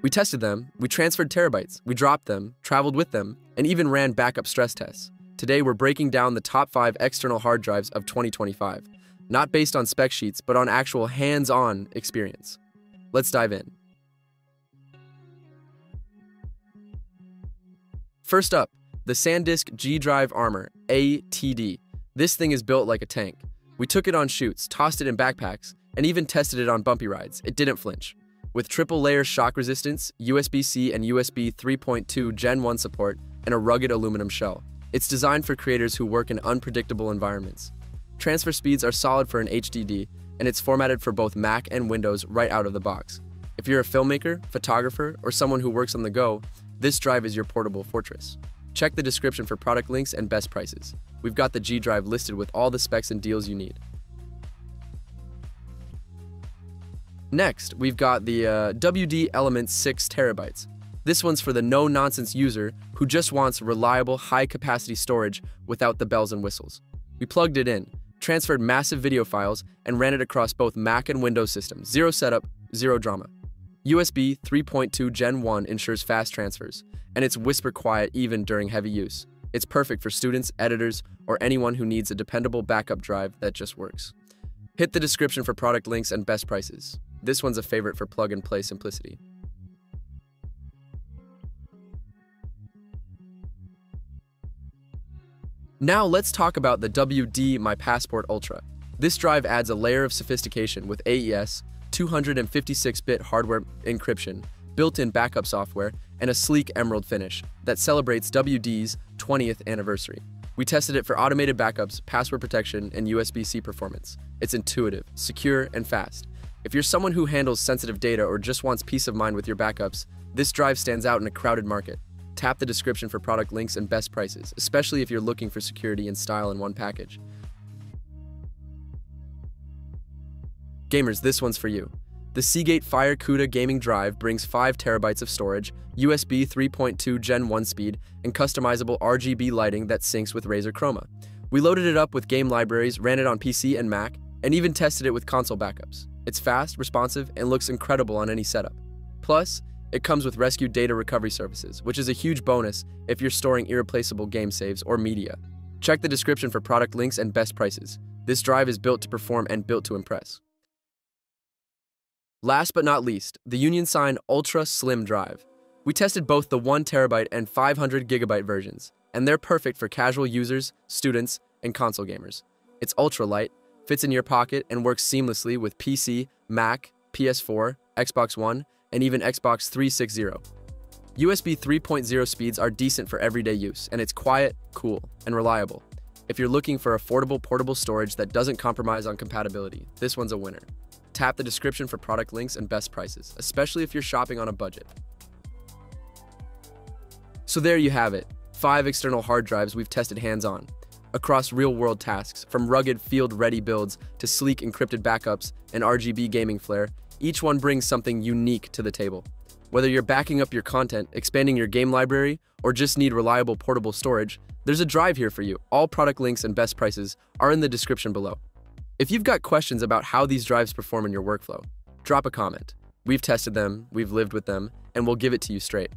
We tested them, we transferred terabytes, we dropped them, traveled with them, and even ran backup stress tests. Today, we're breaking down the top five external hard drives of 2025, not based on spec sheets, but on actual hands on experience. Let's dive in. First up, the SanDisk G Drive Armor, ATD. This thing is built like a tank. We took it on shoots, tossed it in backpacks, and even tested it on bumpy rides. It didn't flinch. With triple layer shock resistance, USB C and USB 3.2 Gen 1 support, and a rugged aluminum shell, it's designed for creators who work in unpredictable environments. Transfer speeds are solid for an HDD, and it's formatted for both Mac and Windows right out of the box. If you're a filmmaker, photographer, or someone who works on the go, this drive is your portable fortress. Check the description for product links and best prices. We've got the G Drive listed with all the specs and deals you need. Next, we've got the uh, WD Element 6 terabytes. This one's for the no-nonsense user who just wants reliable, high-capacity storage without the bells and whistles. We plugged it in, transferred massive video files, and ran it across both Mac and Windows systems. Zero setup, zero drama. USB 3.2 Gen 1 ensures fast transfers, and it's whisper quiet even during heavy use. It's perfect for students, editors, or anyone who needs a dependable backup drive that just works. Hit the description for product links and best prices. This one's a favorite for plug and play simplicity. Now let's talk about the WD My Passport Ultra. This drive adds a layer of sophistication with AES, 256-bit hardware encryption, built-in backup software, and a sleek emerald finish that celebrates WD's 20th anniversary. We tested it for automated backups, password protection, and USB-C performance. It's intuitive, secure, and fast, if you're someone who handles sensitive data or just wants peace of mind with your backups, this drive stands out in a crowded market. Tap the description for product links and best prices, especially if you're looking for security and style in one package. Gamers, this one's for you. The Seagate FireCuda gaming drive brings 5 terabytes of storage, USB 3.2 Gen 1 speed, and customizable RGB lighting that syncs with Razer Chroma. We loaded it up with game libraries, ran it on PC and Mac, and even tested it with console backups. It's fast, responsive, and looks incredible on any setup. Plus, it comes with Rescue Data Recovery Services, which is a huge bonus if you're storing irreplaceable game saves or media. Check the description for product links and best prices. This drive is built to perform and built to impress. Last but not least, the UnionSine Ultra Slim Drive. We tested both the 1TB and 500GB versions, and they're perfect for casual users, students, and console gamers. It's ultra light, fits in your pocket, and works seamlessly with PC, Mac, PS4, Xbox One, and even Xbox 360. USB 3.0 speeds are decent for everyday use, and it's quiet, cool, and reliable. If you're looking for affordable portable storage that doesn't compromise on compatibility, this one's a winner. Tap the description for product links and best prices, especially if you're shopping on a budget. So there you have it, five external hard drives we've tested hands-on across real world tasks, from rugged field ready builds to sleek encrypted backups and RGB gaming flair, each one brings something unique to the table. Whether you're backing up your content, expanding your game library, or just need reliable portable storage, there's a drive here for you. All product links and best prices are in the description below. If you've got questions about how these drives perform in your workflow, drop a comment. We've tested them, we've lived with them, and we'll give it to you straight.